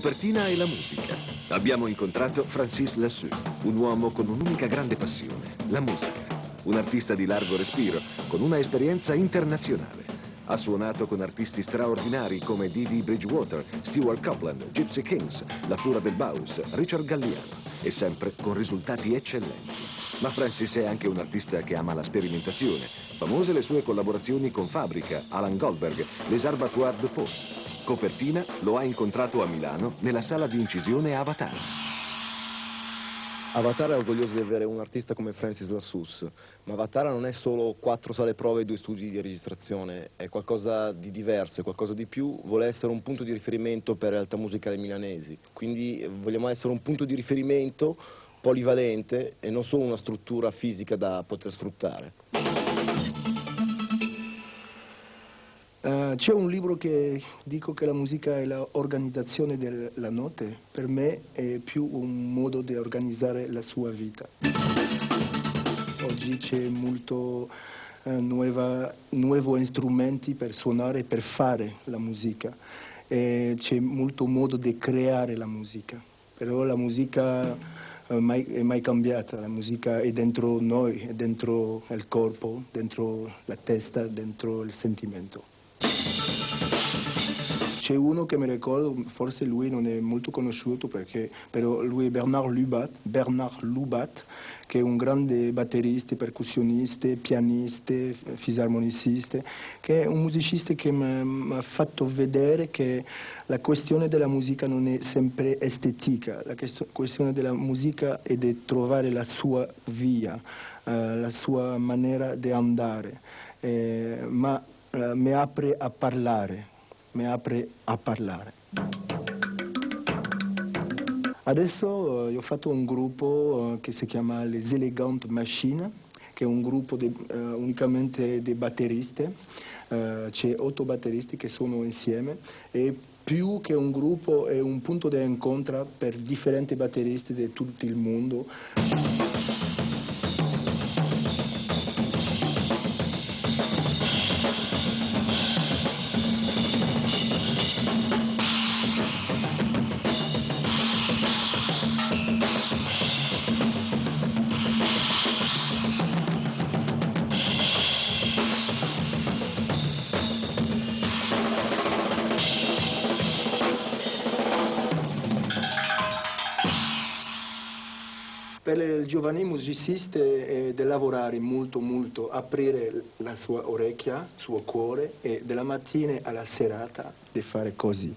copertina e la musica. Abbiamo incontrato Francis Lassou, un uomo con un'unica grande passione, la musica. Un artista di largo respiro, con una esperienza internazionale. Ha suonato con artisti straordinari come Didi Bridgewater, Stewart Copeland, Gypsy Kings, La Fura del Baus, Richard Galliano e sempre con risultati eccellenti. Ma Francis è anche un artista che ama la sperimentazione. Famose le sue collaborazioni con Fabrica, Alan Goldberg, Les Arbatoires de Pau. Copertina lo ha incontrato a Milano nella sala di incisione Avatar. Avatar è orgoglioso di avere un artista come Francis Lassus, ma Avatar non è solo quattro sale prove e due studi di registrazione, è qualcosa di diverso, è qualcosa di più, vuole essere un punto di riferimento per realtà musicali milanesi, quindi vogliamo essere un punto di riferimento polivalente e non solo una struttura fisica da poter sfruttare. C'è un libro che dico che la musica è l'organizzazione della notte, per me è più un modo di organizzare la sua vita. Oggi c'è molto uh, nuova, nuovi strumenti per suonare per fare la musica, e c'è molto modo di creare la musica, però la musica uh, mai, è mai cambiata, la musica è dentro noi, è dentro il corpo, dentro la testa, dentro il sentimento. C'è uno che mi ricordo, forse lui non è molto conosciuto perché, però lui è Bernard Lubat, Bernard Lubat che è un grande batterista, percussionista, pianista, fisarmonicista, che è un musicista che mi ha fatto vedere che la questione della musica non è sempre estetica, la questione della musica è di trovare la sua via, eh, la sua maniera di andare, eh, ma eh, mi apre a parlare, mi apre a parlare. Adesso eh, ho fatto un gruppo eh, che si chiama Les Elegant Machines, che è un gruppo de, uh, unicamente di batteristi, uh, c'è otto batteristi che sono insieme e più che un gruppo è un punto di incontro per differenti batteristi di tutto il mondo. per il giovane musicista è di lavorare molto molto, aprire la sua orecchia, il suo cuore e dalla mattina alla serata di fare così.